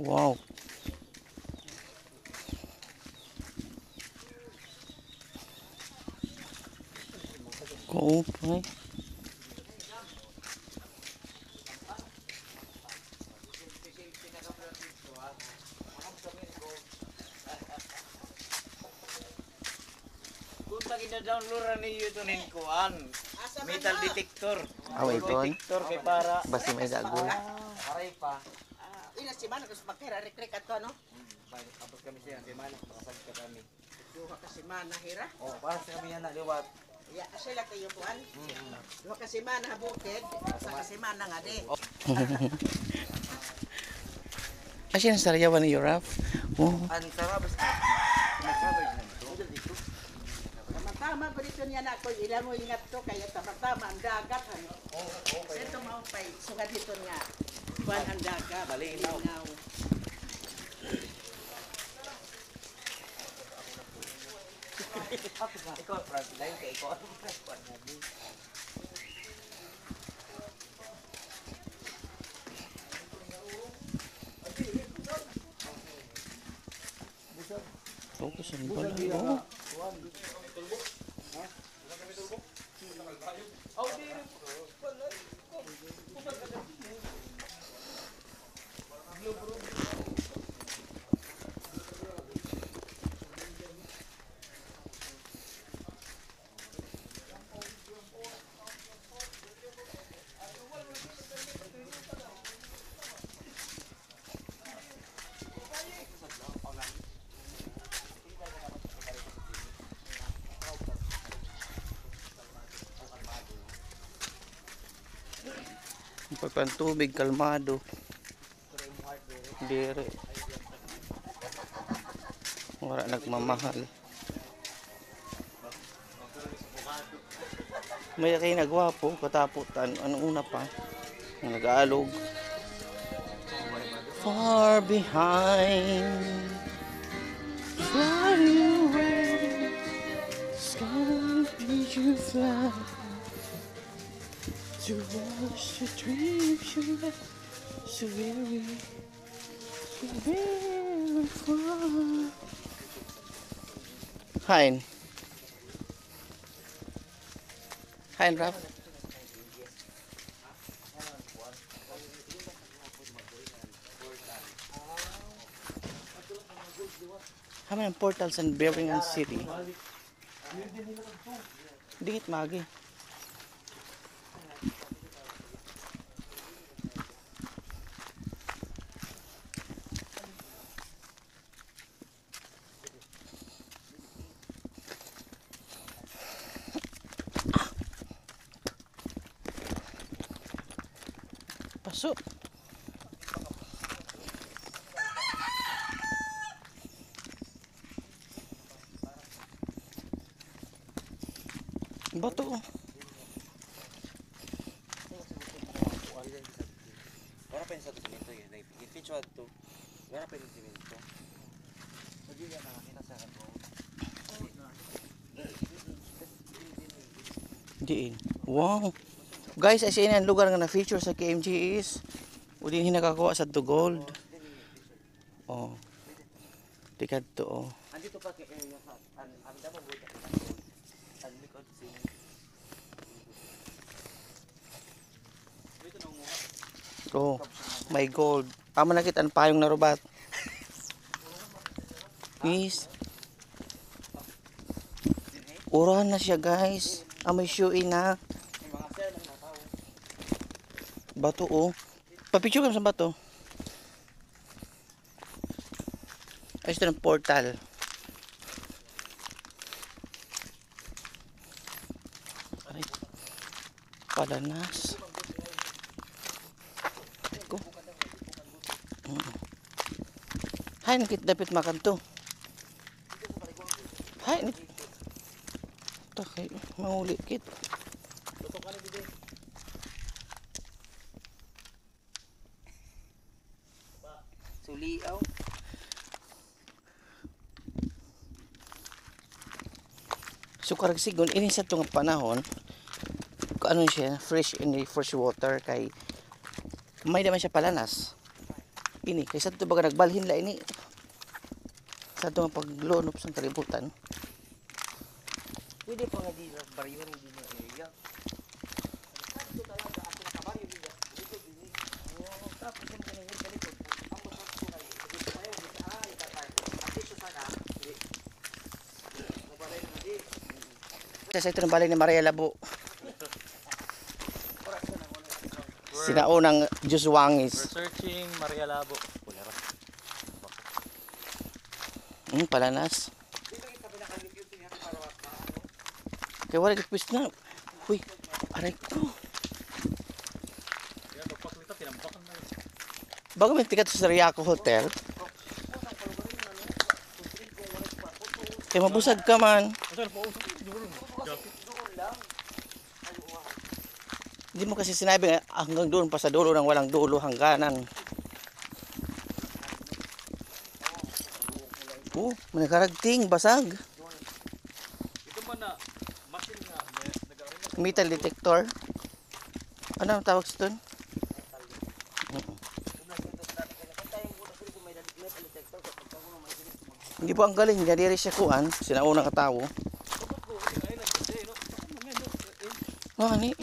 Wow. Kupay. Kung pag ina-download ni ito nin kuan, metal detector. Away ton. Detector kay para Basta may dagol. aray pa. Si Mana kasi makira rek-rek ato ano? Bayad tapos kami siya kay mana makasag ka kami. Duha ka si Mana hira. Oh, para sa kami yan na liwat. Ya sila kayo kuan. Duha ka si Mana bukid, sa ka si Mana nga di. Asya ang sarayawan ni Yoraf. Oh. Ang na ito. Tama ko dito niya na ako ilan mo ingat to kaya tama ang dagat ano. Oh, okay. Ito mao pay sugad dito nga. Kuan ang dagat. Malinaw. Malinaw. Ikaw front line kay ikaw ano pa kuan na di. Focus ang pala. Oh. Pagpan tubig, kalmado. Dire. Wala nagmamahal. May kayo nagwapo, kataputan. Anong una pa? Nag-aalog. Far behind. Fly away. Sky, you fly. To watch the dreams you left so very, so very far. Hein. Hein, Ralph. How many portals in Birmingham City? Dingit magi. Pasok. Bato. Wala pa yun sa dokumento yun. I-feature to. Wala pa yun sa dokumento. Hindi yan nakakita sa ako. Diin. Wow. Guys, as in ang lugar nga na feature sa KMG is uli hinakakuha sa to gold. Oh. Tikad to oh. Andito pa kay area sa an ang dapat buhay ka ang likod si Dito nang mo. Oh. May gold. Amo nakita ang payong na rubat. Please. Urahan na siya guys. Amoy shoe na. May mga sir nang nataw. Bato oh. Papicture ka sa bato. Ayos ito ng portal. Aray. Palanas. Ko. Mm. Hay, nakit dapat makan to. Hay, nakit. Takay, mahuli kit. Suliaw. So karag sigon ini sa tong panahon ano siya fresh in the fresh water kay may naman siya palanas. Ini, kaysa ito baga nagbalhin la ini. Sa ito nga paglunop sa kalibutan. Pwede pa nga di na bariyo ng di na area. Sa ito ng balay ni Maria Labo. Sinaunang Diyos Wangis. Researching Maria Labo. Hmm, palanas. Kaya wala request na. Uy, aray ko. Bago may tikat sa Riaco Hotel. Kaya mabusag ka man. Hindi mo kasi sinabi hanggang doon pa sa dulo ng walang dulo hangganan. Oh, may nakaragting, basag. Ito man na, masin nga. Metal detector. Ano ang tawag sa doon? Hindi po ang galing, hindi siya kuan, sinaunang katao. Oh, ni.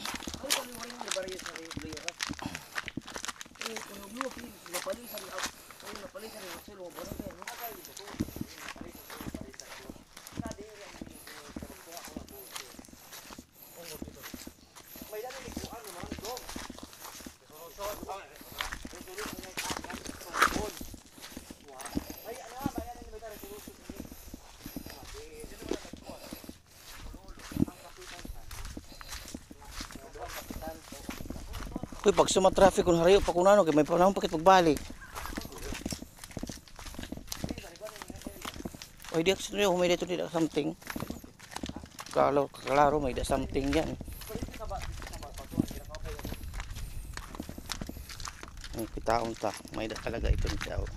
Uy, pag suma traffic kung harayo pa kung ano, kay may panahon pakit pagbalik. Oy, di ako sinunod, may dito dito something. Klaro, klaro, may da something yan. Ay, kitaon ta, may da talaga ito ni tao.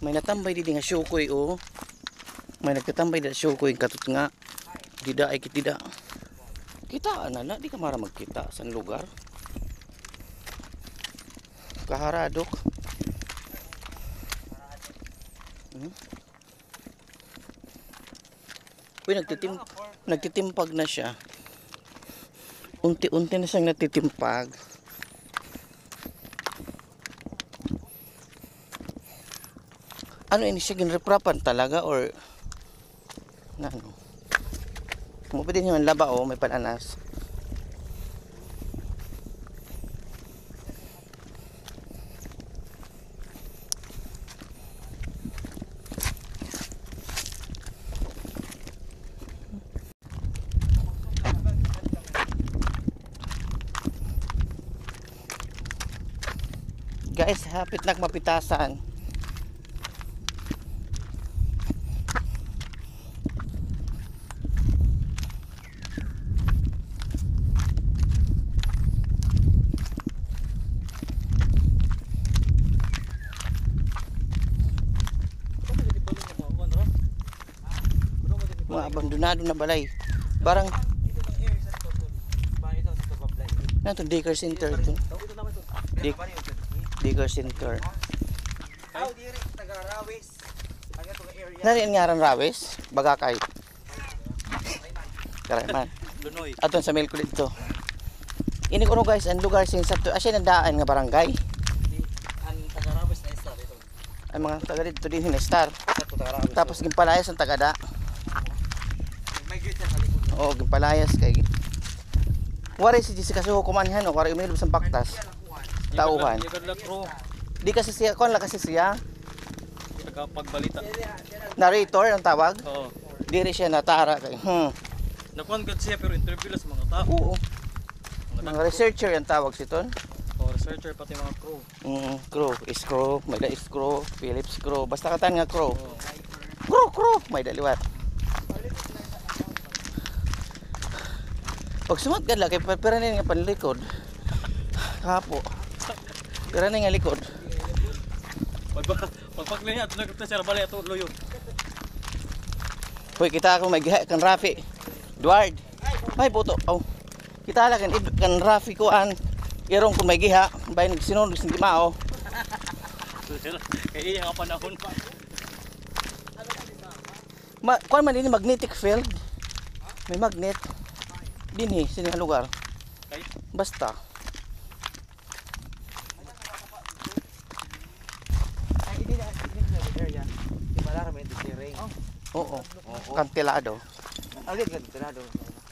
May natambay di nga syukoy oh. May nagkatambay di syukoy katut nga. Dida ay kitida. Kita na na di ka mara magkita sa lugar. Kaharadok. Hmm? Uy, nagtitim nagtitimpag na siya. Unti-unti na siyang nagtitimpag. Ano ini siya ginreprapan talaga or na ano? Mo pwede naman laba oh, may pananas. Guys, hapit na abandonado na balay. Barang na to daycare center to. Dik daycare center. Aw, diri, taga-Rawis. Ang itong area. Nari ang ngaran Rawes, Bagakay. Karaman. Lunoy. Aton sa mail ko dito. Ini ko no guys, ang lugar sin sa to, asya daan nga barangay. Ang taga-Rawis na isa dito. Ang mga taga dito din. Sa taga-Rawis. Tapos gimpalayas ang tagada. may gate sa likod. Oo, gimpalayas kay Wari si Jessica Suho kumanhan o, wari umilom sa baktas. Tauhan. Di kasi siya, kon la kasi siya, Tagapagbalita. narrator ang tawag. Oo. Diri siya natara kay. Hmm. Nakuan gud siya pero interview sa mga tao. Oo. Mga researcher ang tawag si Ton. Oh, researcher pati mga crew. Mm, crew, is crew, may da is crew, Philips crew, basta katan nga crew. Crew, crew, may daliwat. Pag sumat ka lang, kay pera na nga panlikod. Kapo. Pera na nga likod. Pag pagpakli niya, tulad kita siya bali ato loyo. Hoy, kita ako may giha kang Rafi. Duard. May buto. Oh. Kita lang kan kan Rafi ko an irong kung may giha, bay nagsinod sing mao. Kaya iya nga panahon pa. Ma kuan man ini magnetic field. May magnet. Dinhi sa nga lugar. Basta. Ay, hindi na, hindi na the area. Di ba lara may ring? Oo. Kantilado. Agad ka tinado.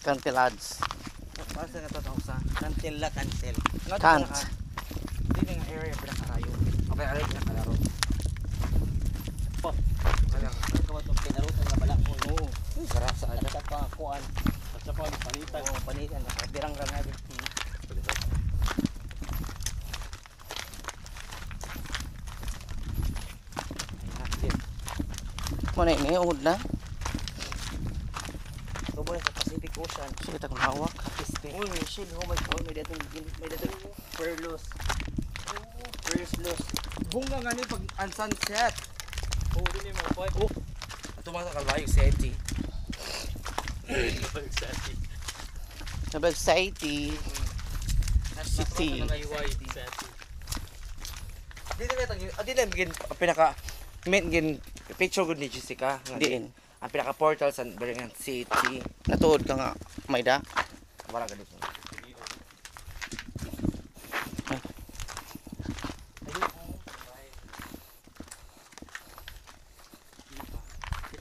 Kantilads. Para sa natataw sa cancel la cancel. Kant. Hindi nga area pinakarayo. Okay, area pinakalaro. Kaya, kawat ng pinarutan nga bala mo. Oo. Agad. Sa kuan. Sa pa panitan. Oo, panitan. Birang rang agad. Mo na ini na. Tubo sa Pacific Ocean. Sige ta kung hawak. Uy, may shield. Oh my God. May datong, may datong furlos. Furlos. Bunga nga ni pag ang sunset. Oh, din mo boy. Oh. Ato mga kalbayo si Eti. Sabag City. City. Dito na tang, ah, dito na gin pinaka main gin picture gud ni Jessica. Diin. Ang pinaka portal sa Baringan City. Natuod ka nga. May da. Wala ka dito.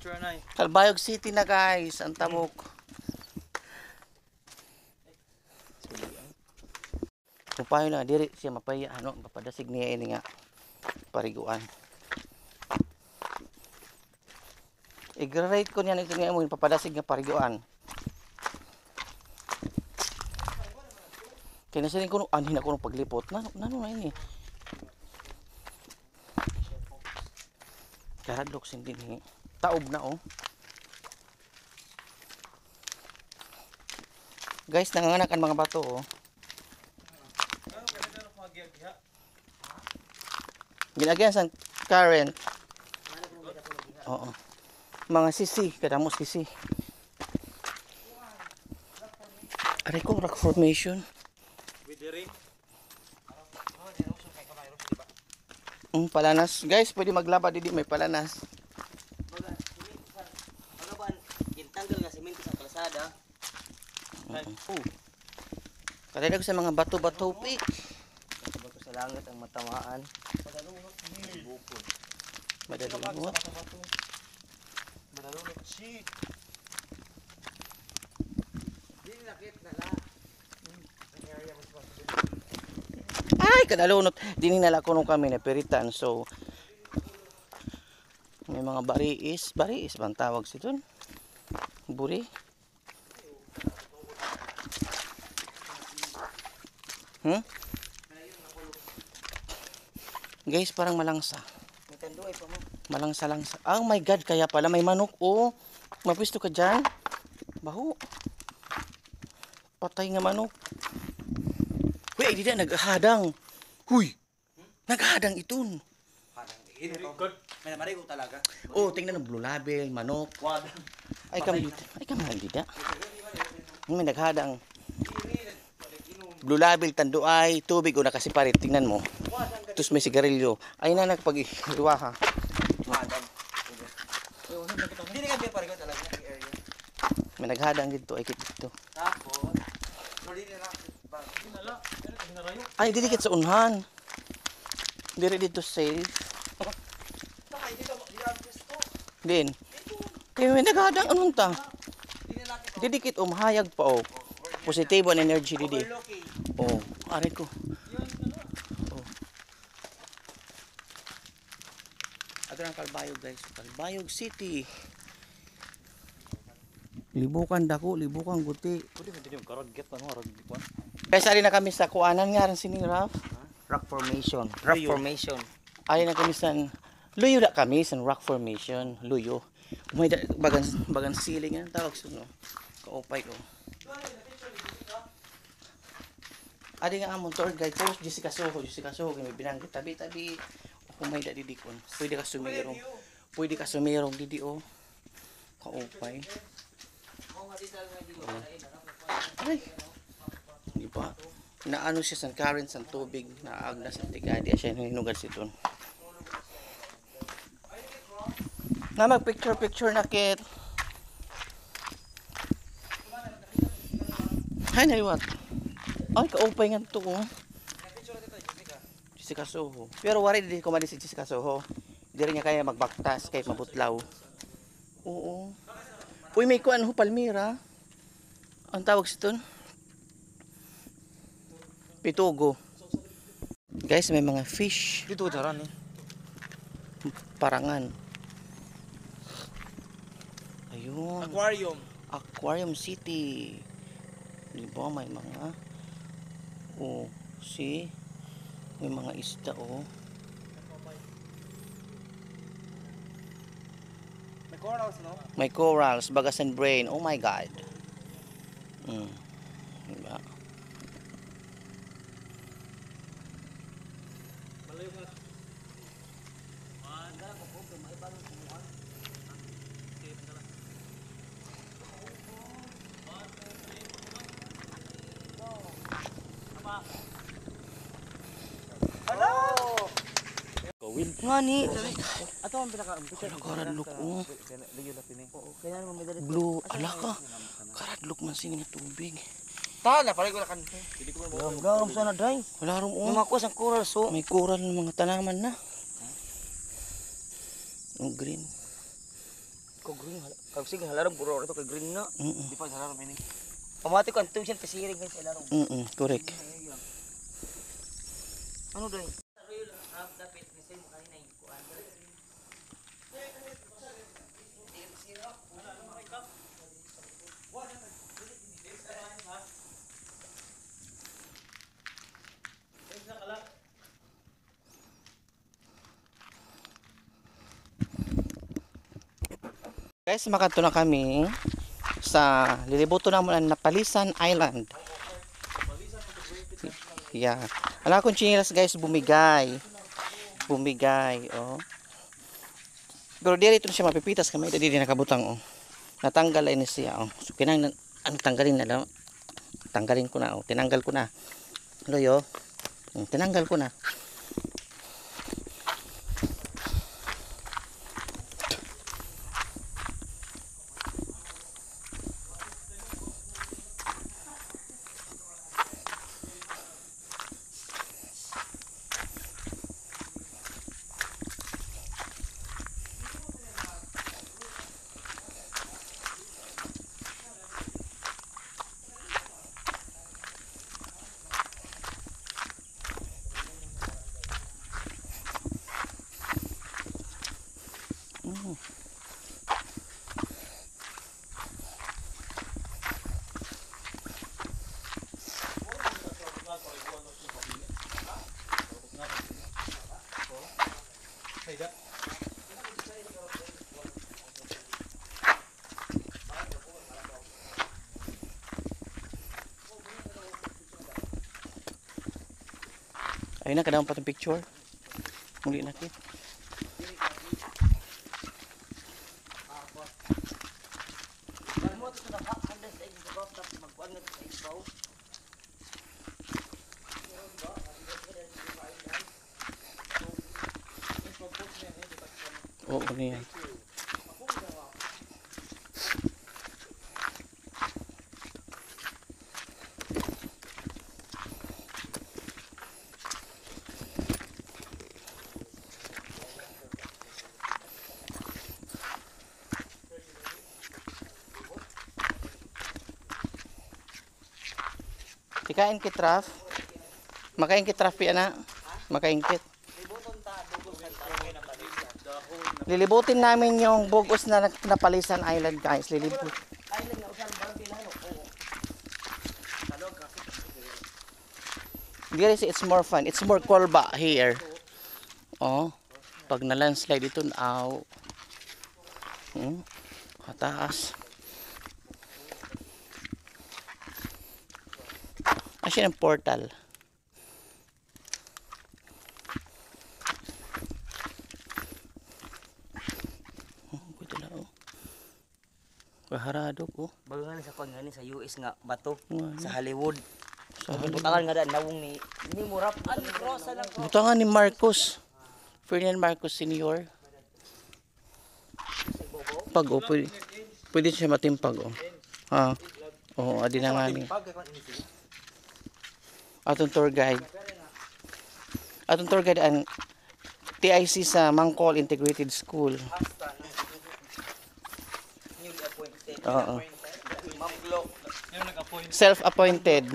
Na Kalbayog City na guys. Ang tabok. Upayo na diri siya mapaya ano mapadasig niya ini nga pariguan. I-rate ko niyan ito nga mo papadasig nga pariguan. Kaya nasa ko anhin ako ng paglipot. Nano, nano na ini? Karadlok sin din eh. Taob na oh. Guys, nanganganak ang mga bato oh. Ginagyan sa current. Oo. Mga sisi, kadamo sisi. Aray ko, rock formation. Mm, palanas. Guys, pwede maglaba didi may palanas. Ano ba gintanggal nga semento sa kalsada? Oh. Kaya ko sa mga bato-bato pik. Bato sa langit ang matamaan. Madalungot. Madalunot shit. Dili nakit na la. Ang area responsibility. Ay, kadalunot. Dininala ko nung kami na peritan. So, may mga bariis. Bariis bang tawag si dun? Buri? Hmm? Guys, parang malangsa. May tanduay pa mo. Malangsa-langsa. Oh my God, kaya pala may manok. Oh, mapwisto ka dyan. Baho. Patay nga manok. Huy, ay di na, naghadang. Huy, naghadang itun. May namari ko talaga. Oh, tingnan ng blue label, manok. Wad. Ay kam dito. Ay kam lang dida. May naghadang. Blue label, tanduay, tubig o nakasiparit. Tingnan mo. Tapos may sigarilyo. Ay na nagpag-iwa ha. Wadan. Dili ka biya pare ko talaga ang area. Naghadang dito. Ay kit. Tapos, pero dili. Ay, didikit sa unhan. Diri dito safe. Din. Kaya may naghadang anong ta? Didikit umhayag pa oh. Positibo ang energy didi. Oh, ari ko. Oh. Ato ng Kalbayog guys. Kalbayog City. Libukan dako, libukan guti. Pwede ano. Guys, ali na kami sa kuanan nga rin sini Ralph. Rock formation. Rock Luyo. formation. Ali na kami sa Luyo na kami sa rock formation, Luyo. May da, bagan bagan ceiling ang tawag sa no. Kaupay ko. Adi nga amon tour guide post Jessica Soho, Jessica Soho kay may binanggit tabi-tabi. Kung may dadi kon. Pwede ka sumirong. Pwede ka sumirong didi oh. Kaupay. Oh, nga dito nga dito. Ay. Di ba? Naano siya sa current sa tubig, naagna sa tigadi siya hinugal si Ton. Na mag picture picture na kit. Hay na iwat. Ay kaupay nga to oh. Jessica Soho. Pero wari di ko mali si Jessica Soho. Di rin niya kaya magbaktas kahit mabutlaw. Oo. Uy, may kuan ho Palmira. Ang tawag si Ton? Pitugo. Guys, may mga fish. Dito daran eh. Parangan. Ayun. Aquarium. Aquarium City. Di ba may mga oh, see? May mga isda oh. Corals no? May corals, bagas and brain. Oh my god. Mm. Diba? Hello! Nga ni. Ang pinaka Kala oh. Layo na pini. Oo, kaya naman may dali. Blue. Ala ka. Karadlok man singin na tubig. Ta na pare ko na kan. Hindi ko mo. Garam sana dai. Wala rin oh. Mga kuwas ang coral so. May coral ng mga tanaman na. Ang green. Ko green hala. Kag sige halarang buro ito kay green na. Di pa halarang ini. Pamati ko ang tuition kasiring guys halarang. -mm. mm correct. Ano dai? Guys, makato na kami sa lilibuto na ang Napalisan Island. Yeah. Ala akong chinilas guys, bumigay. Bumigay, oh. Pero diri ito na siya mapipitas kami, diri di nakabutang, oh. Natanggal ay siya, oh. So, kinang, ang tanggalin na lang. Tanggalin ko na, oh. Tinanggal ko na. Loyo. Mm, Tinanggal ko na. Ayun na, kadang pa itong picture. Muli natin. Oo, ano yan. Ikain kit Raf. Makain kit Raf yan na. Makain kit. Lilibutin namin yung bugos na napalisan island guys. Lilibut. Diri si it's more fun. It's more kolba here. Oh. Pag na landslide dito aw. Hmm. Kataas. Kasi ng portal. Oh, oh. Oh. Bago nga ni sa kwan sa US nga bato sa Hollywood. Sa Sa butangan nga daan nawong ni ni murap. Butangan ni Marcos. Ferdinand Marcos Senior. Pag oh, pwede, pwede siya matimpag oh. Ha. Oo, adi na nga ni. Atong tour guide. Atong tour guide ang TIC sa Mangkol Integrated School. Oo. Self-appointed.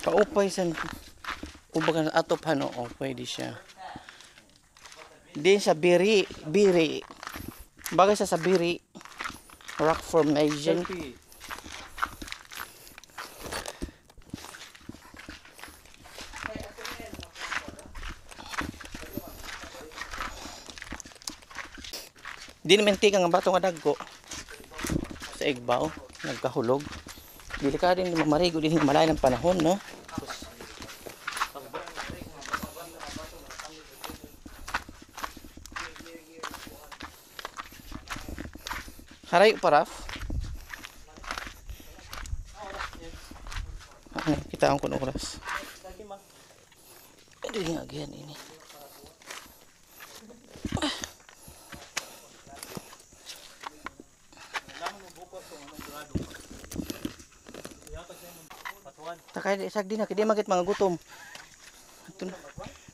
Kaupay san Ubaga atop ano, oh, pwede siya. Din sa biri, biri. Bagay sa sa biri. Rock formation. Di naman tika nga bato nga dagko. Sa igbaw, nagkahulog. Delikado din mamarigo din malay ng panahon, no? Haray paraf. Ano, kita ang kuno oras. Hindi nga ganyan ini. Takay di sag din na kidi magit mga gutom. Ito na.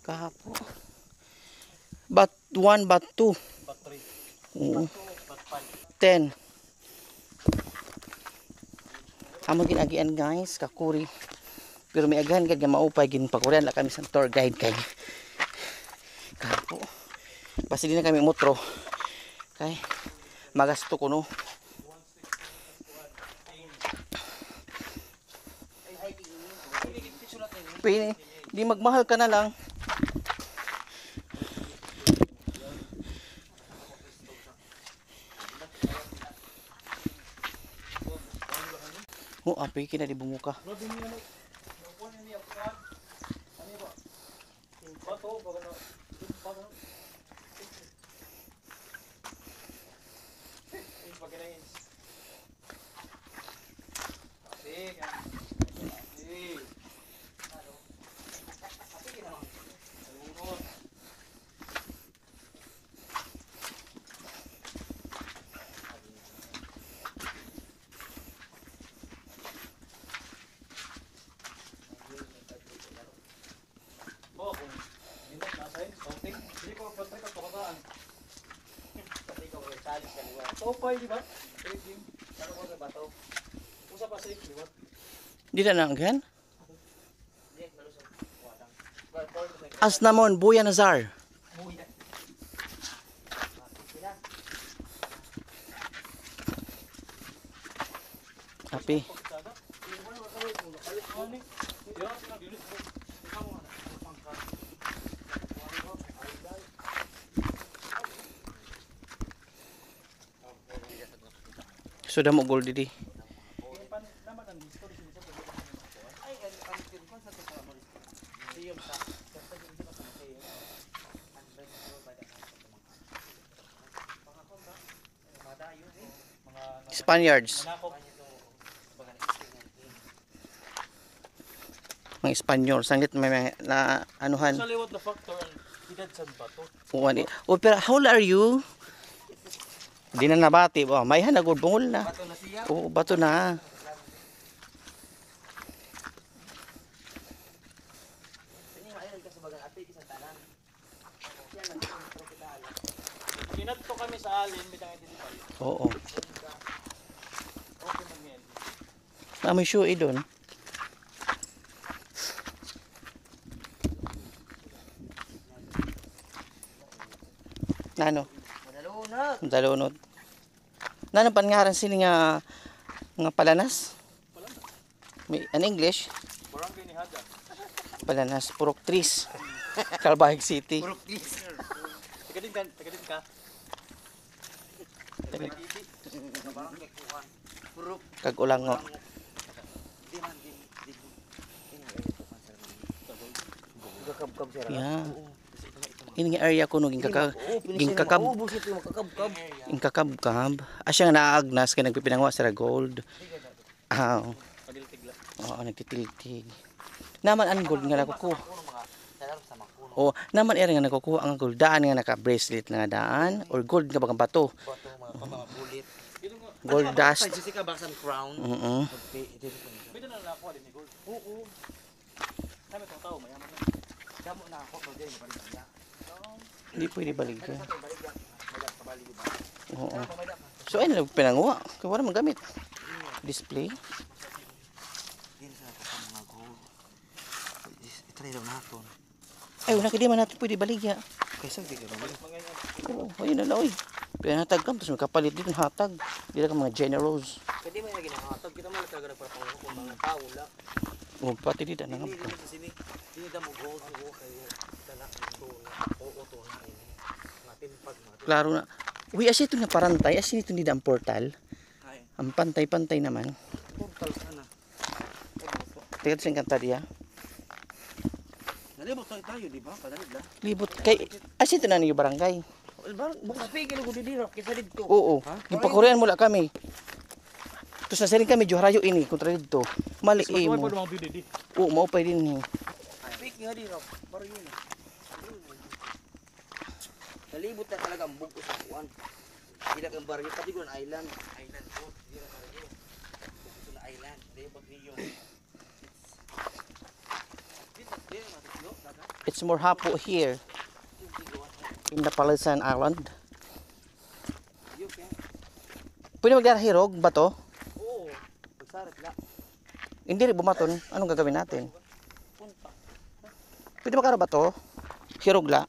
Kahapo. Bat 1 bat 2. Oo. 10. Amo ginagian guys, kakuri. Pero may agahan nga maupay gin pakurian la kami sa tour guide kay. Kapo. Basta di na kami motro. Kay magasto ko no. Pwede, di magmahal ka na lang. Mo api kina di bumuka. Di na nanggan? Asnamon Buya Nazar. Sudah mo gold didi. Spaniards. Mga Espanyol. Sangit may mga na anuhan. Actually, what the factor edad sa bato? Eh. Oh, pero how old are you? Di na nabati. Oh, may hanagod bungol na. Bato na siya. Oo, bato na. Kinadto kami sa alin, bitang dito. Oo. Okay yan. Ah, may shoe eh doon. Nano? Madalunag. Dalunod. Nano pangaran sini nga nga palanas? May an English? Barangay ni Haga. Palanas Purok Tris. Calbahig City. Purok please. Tagadin ka, tagadin ka. Kag. Gakab-kab sila. Yeah. Kasi pala ito mga Ini nga area ko no ging kaka ging kakab Ubus ito yung makakabkab. ging kakabkab. Asya nga naagnas kay nagpipinangwa sa gold. Ah. Oo, nagtitiltig. Naman ang gold nga nakukuha. Oh, naman area nga nakukuha ang gold daan nga naka bracelet nga daan or gold nga bagang bato. Gold dust. Jessica Basan Crown. Oo. Pwede na nakuha din ni Gold. Oo. Kami itong tao, mayaman na. Damo na ako pag din balik niya. Hindi pwede baligyan. Balik niya. Balik ka balik ba? Oo. So ay nagpinangwa. Kaya wala magamit. Display. Itry daw naton. Ay, wala ka di man natin pwede baligya. Kaysa di ka balik. Oo, ayun na lang, oy. Pinatag ka, tapos magkapalit din ng hatag. Hindi lang ka mga generals. Pwede mo yung ginahatag. Kita mo talaga nagpapangalan kung mga tao la. O, pati di na Hindi nga. dito sa sini. Hindi ka mo Klaro na. Uy, asi ito nga parantay. Asi ito hindi ang portal. Ay. Ang pantay-pantay naman. Portal sana. Tigat siyang kanta diya. Nalibot tayo tayo, di ba? Kadalig la. Libot. Kay, asi ito na niyo barangay. Barang bukas pigil ko dito. Kisa dito. Oo. Gipakorean mula kami. Tapos na sirin kami, Joharayo ini, kontra dito. Mali eh mo. Oo, maupay din eh. Pig nga dito. Barang yun. Nalibot na talaga ang buko sa kuwan. Hindi na kang baryo. Pati ko ng island. Island po. Hindi na baryo. Buko na island. Natin no? Dagat. It's more hapo here in the Palisan Island. Pwede magdarahirog ba to? Oo. Pagsarit la. Hindi rin bumaton. Anong gagawin natin? Punta. Pwede makaro ba to? Hirogla.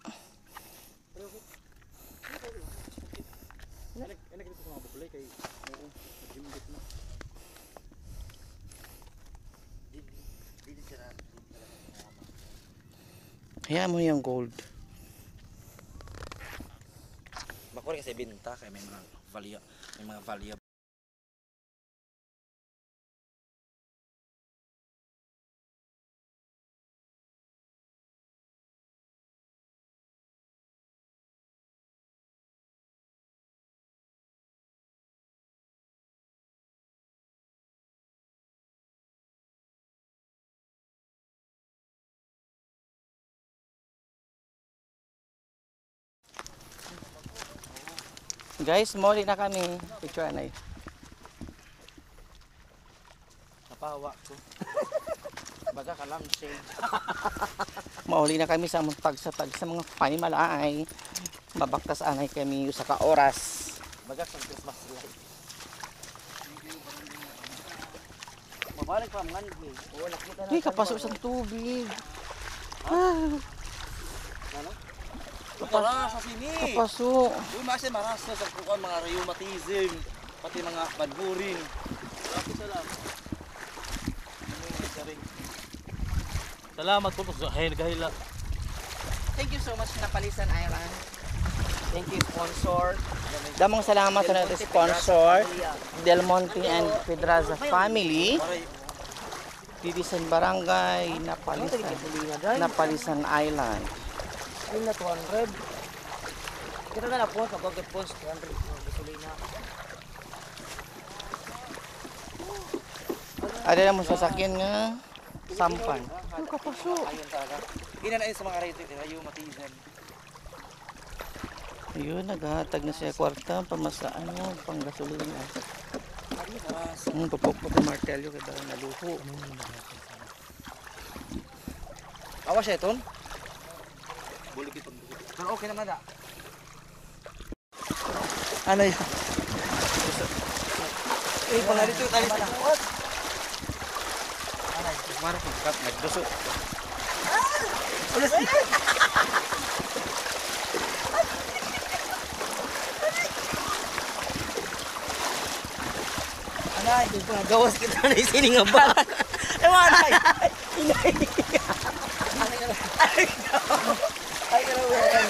Enak enak dito sa mga bubulay kay oo, nagimbit na. Dito, dito siya na. Hayaan mo yung gold. Bakuri kasi binta kay may mga value, may mga value. Guys, muli na kami. Picture anay. Napawa ko. Baga ka lang. Mauli na kami sa among tag sa tag sa mga panimalay. Mabaktas anay kami sa ka oras. Baga sa Christmas light. Mabalik pa mga ngi. Oo, nakita na. Hindi ka pasok sa tubig. Ah, Ano? Para sa sini. kapasok. Uy, masi maras na sa kuan mga rheumatism, pati mga badburin. Grabe salamat. Salamat po sa hay nagahila. Thank you so much na Palisan Island. Thank you sponsor. Damang salamat sa natin sponsor. Del Monte and Pedraza family. Para Titisan Barangay, Napalisan, Napalisan Island. Yun na 200. Kita na na po, pag-get post 200 ng gasolina. Ada na mo sasakyan nga sampan. Ano kapasok? Ayun talaga. Hindi na na yun sa mga rheumatism. Ayun, naghahatag na siya kwarta, pamasaan mo, pang gasolina. Maras. Hmm, papamartelyo kaya dahil naluho. Awa siya iton? Bulig ito. Pero okay naman da. Ano yun? Eh, pala dito tayo sa kuat. Marap, nagduso. Anay, gawas kita na isining nga ba? Eh, manay! Inay! Ay, ay, karawan.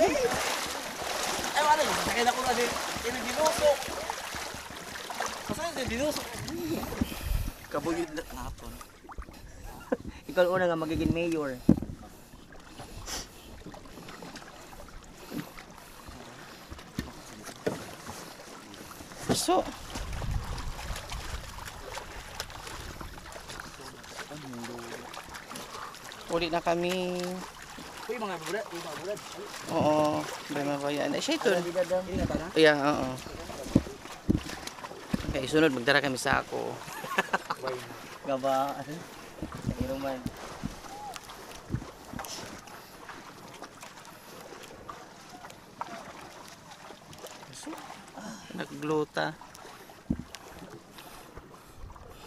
Ay, eh, wala. Sakit ako na din. Hindi dinusok. Masakit din dinusok. Kabuyod na hapon. Ikaw una nga magiging mayor. So, ulit na kami Uy, mga bulad. Uy, mga bulad. Oo, may mabayan. Eh, siya ito. Yeah, oo. Okay, sunod magdara kami sa ako. Gaba. Inuman. Nagluta.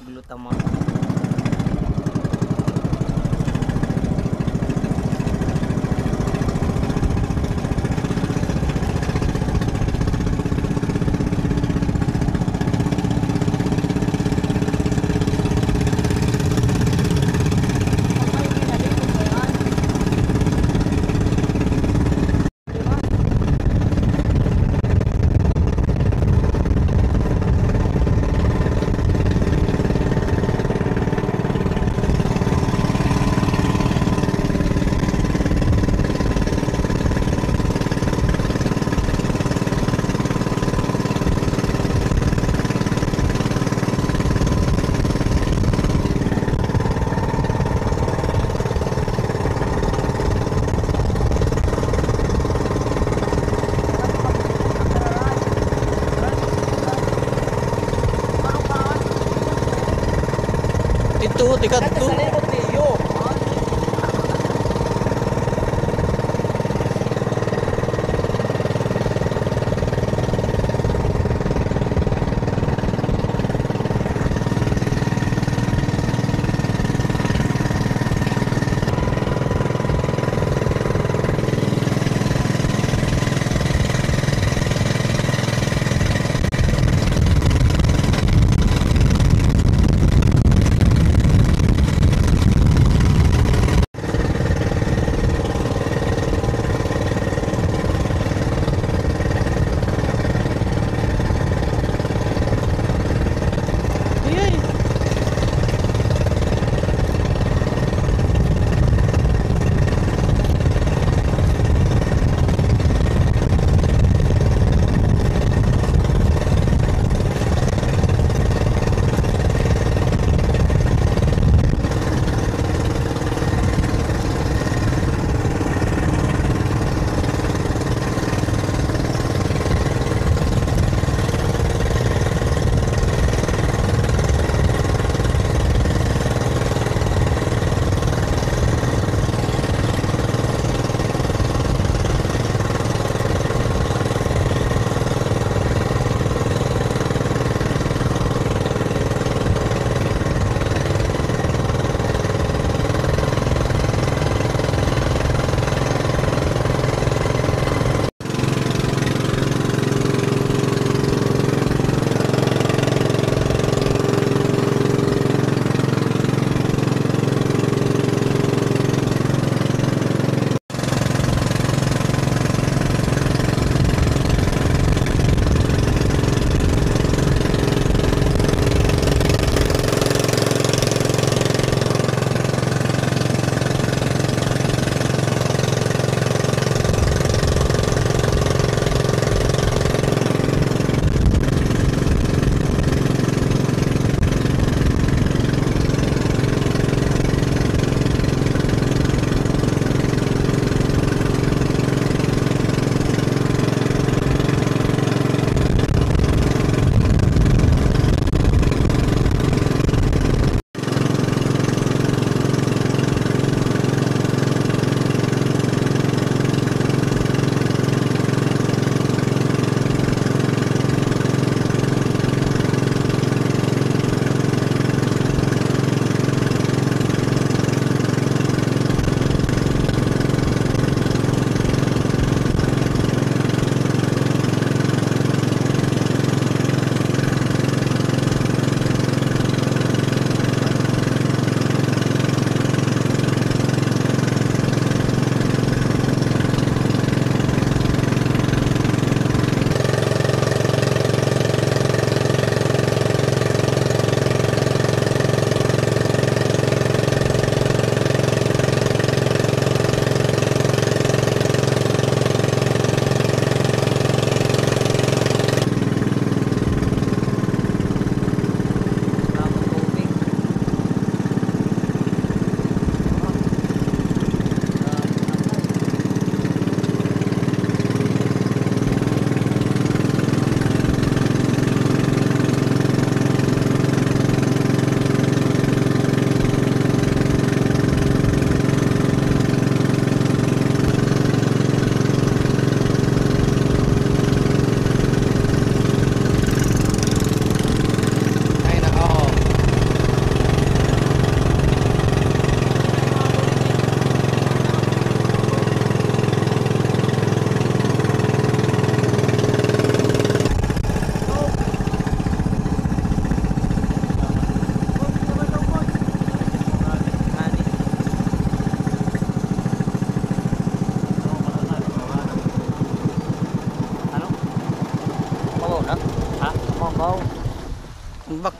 Glutamate. Ito,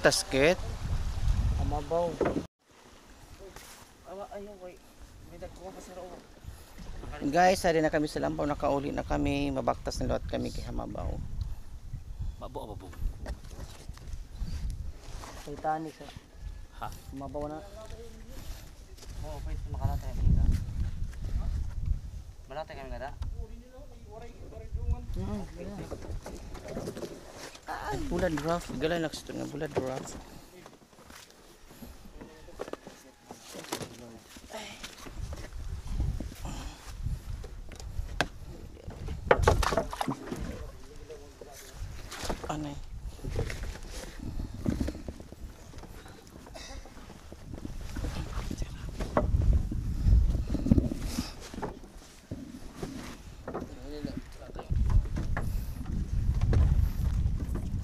baktas kit. Amabaw. Awa ayo koy. May dagko pa sa. Guys, hari na kami sa Lambaw, nakauli na kami, mabaktas na lahat kami kay Hamabaw. Mabo, mabo. Titanic sa. Ha? Amabaw na. Oo, pwede makalata kami nga. Malata kami nga da. Hmm, Ay, bulad rough. Galay na gusto nga bulad rough. Anay.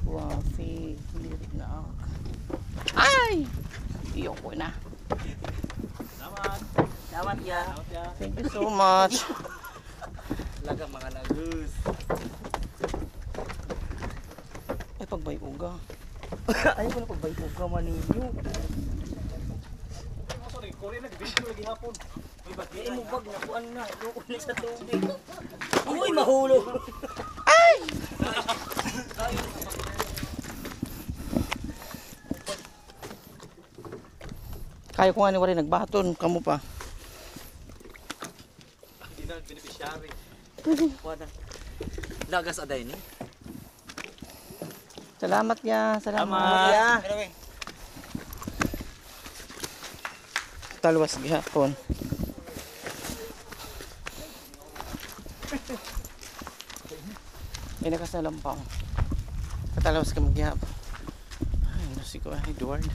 Wafi, lirik na ako. Ay! Iyoko na. Salamat. Damat ya. Thank you so much. Laga mga lagus. Ay, pagbay uga. Ayaw ko na pagbayuga man ninyo. Sorry, Korea nag-video lagi hapon. May Di mo bag na kuan na. Na sa tubig. Uy, mahulog. Kaya ko nga ni Wari nagbaton. Kamu pa. Hindi na beneficiary. Na. Lagas aday ni. Salamat ya. Salamat. Salamat. Ya. Talwas gihapon. Ay, nakasalampang. Katalawas ka maghihap. Ay, nasi ko, Edward.